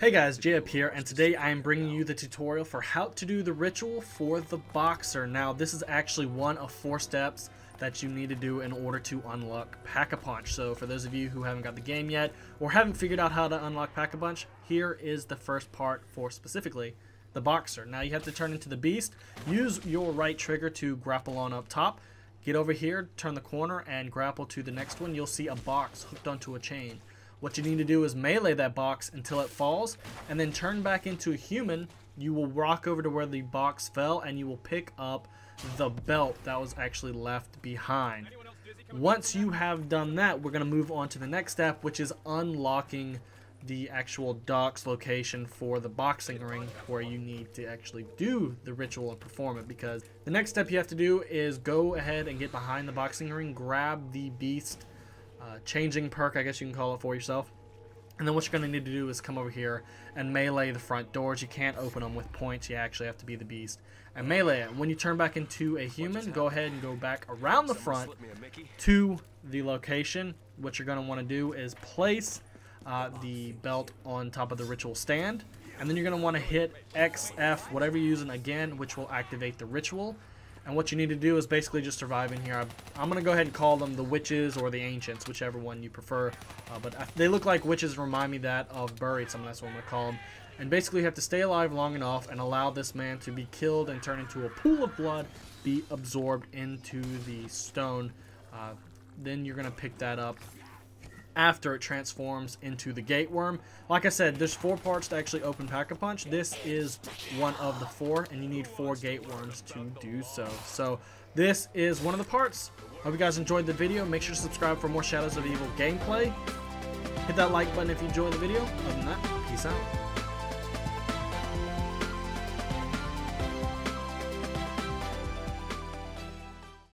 Hey guys, JHub here, and today I am bringing you the tutorial for how to do the ritual for the Boxer. Now, this is actually one of four steps that you need to do in order to unlock Pack-a-Punch. So for those of you who haven't got the game yet, or haven't figured out how to unlock Pack-a-Punch, here is the first part for specifically the Boxer. Now you have to turn into the Beast, use your right trigger to grapple on up top, get over here, turn the corner, and grapple to the next one. You'll see a box hooked onto a chain. What you need to do is melee that box until it falls, and then turn back into a human. You will walk over to where the box fell, and you will pick up the belt that was actually left behind. Once you have done that, we're going to move on to the next step, which is unlocking the actual docks location for the boxing ring where you need to actually do the ritual and perform it because the next step you have to do is go ahead and get behind the boxing ring, grab the beast uh, changing perk, I guess you can call it for yourself. And then what you're going to need to do is come over here and melee the front doors. You can't open them with points. You actually have to be the beast. And melee it. When you turn back into a human, go ahead and go back around the front to the location. What you're going to want to do is place uh, the belt on top of the ritual stand. And then you're going to want to hit XF, whatever you're using again, which will activate the ritual. And what you need to do is basically just survive in here. I'm going to go ahead and call them the witches or the ancients, whichever one you prefer. Uh, but they look like witches remind me that of Buried, so that's what I'm going to call them. And basically you have to stay alive long enough and allow this man to be killed and turn into a pool of blood, be absorbed into the stone. Uh, then you're going to pick that up after it transforms into the Gateworm. Like I said, there's four parts to actually open Pack-a-Punch. This is one of the four, and you need four Gateworms to do so. So this is one of the parts. Hope you guys enjoyed the video. Make sure to subscribe for more Shadows of Evil gameplay. Hit that like button if you enjoyed the video. Other than that, peace out.